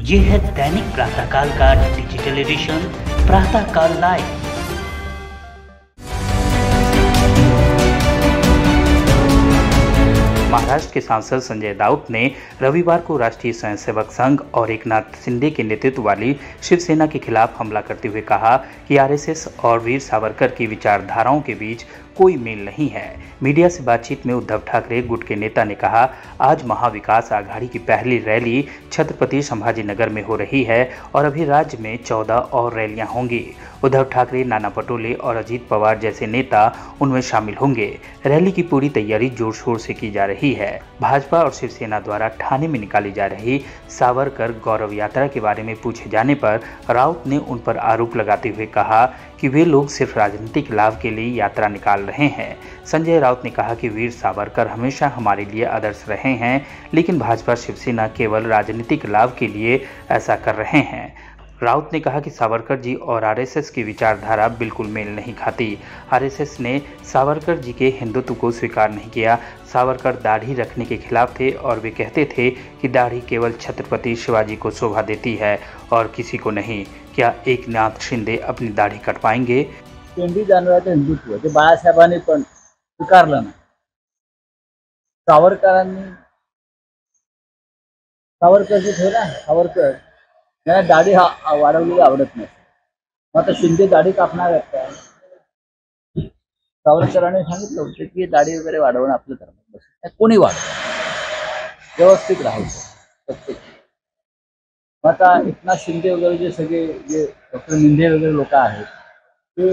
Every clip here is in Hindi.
ये है दैनिक प्रातःकाल का digital edition Pratahkal live Maharashtra के सांसद संजय राउत ने रविवार को राष्ट्रीय स्वयंसेवक संघ और एकनाथ शिंदे के नेतृत्व वाली शिवसेना के खिलाफ हमला करते हुए कहा कि आरएसएस और वीर सावरकर की विचारधाराओं के बीच कोई मेल नहीं है। मीडिया से बातचीत में उद्धव ठाकरे, गुट के नेता ने कहा, आज महाविकास आघाड़ी की पहली रैली छत्रपति संभाजी नगर में हो रही है और अभी राज्य में चौदह और रैलियाँ होंगी। उद्धव ठाकरे, नाना पटोले और अजीत पवार जैसे नेता उनमें शामिल होंगे। रैली की पूरी तैयारी ज़ोर शोर से की जा रही है। भाजपा और शिवसेना द्वारा ठाणे में निकाली जा रही सावरकर गौरव यात्रा के बारे में पूछे जाने पर राउत ने उन पर आरोप लगाते हुए कहा कि वे लोग सिर्फ़ राजनीतिक लाभ के लिए यात्रा निकाल रहे हैं। संजय राउत ने कहा कि वीर सावरकर हमेशा हमारे लिए आदर्श रहे हैं, लेकिन भाजपा शिवसेना केवल राजनीतिक लाभ के लिए ऐसा कर रहे हैं। राउत ने कहा कि सावरकर जी और आरएसएस की विचारधारा बिल्कुल मेल नहीं खाती। आरएसएस ने सावरकर जी के हिंदुत्व को स्वीकार नहीं किया। सावरकर दाढ़ी रखने के खिलाफ थे और वे कहते थे कि दाढ़ी केवल छत्रपति शिवाजी को शोभा देती है और किसी को नहीं। क्या एक नाथ शिंदे अपनी दाढ़ी कट पाएँगे? पेंडी जाणवायचं हिंदुत्व ते सावरकरांनी सावरकर ना, सावरकर त्याला दाढी हा वाढवलेली आवडत नाही. मग आता शिंदे दाढी कापणार आहेत का? सावरकरांनी सांगितलं होतं की दाढी वगैरे वाढवणं आपलं धर्म बस. कोणी वाढव व्यवस्थित राहायचं प्रत्येक मग आता एकनाथ शिंदे वगैरे जे सगळे जे डॉक्टर मिंधे वगैरे लोक आहेत ते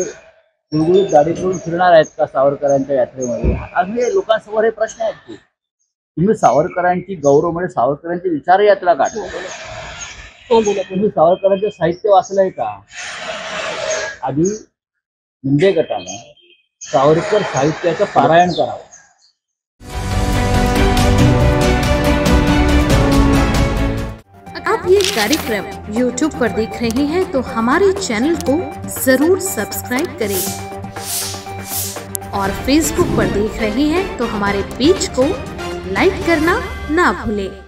गुळगुळीत गाडी करून फिरणार आहेत का सावरकरांच्या यात्रेमध्ये? आणि लोकांसमोर हे प्रश्न आहेत की तुम्ही सावरकरांची गौरव म्हणजे सावरकरांची विचार यात्रा काढता तुम्ही सावरकरांचं साहित्य वाचलंय का आधी मिंदे गटानं सावरकर साहित्याचं पारायण करावं आप ये कार्यक्रम YouTube पर देख रहे हैं तो हमारे चैनल को ज़रूर सब्सक्राइब करें। और Facebook पर देख रहे हैं तो हमारे पेज को लाइक करना ना भूलें।